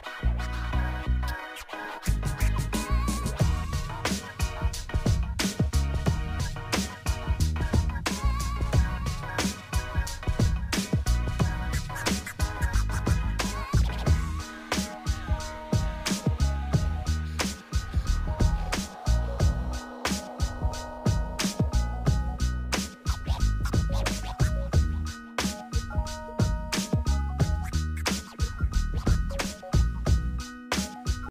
about it.